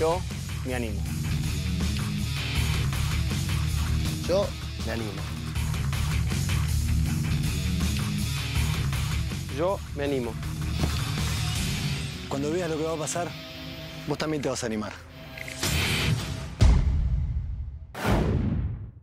Yo me animo. Yo me animo. Yo me animo. Cuando veas lo que va a pasar, vos también te vas a animar.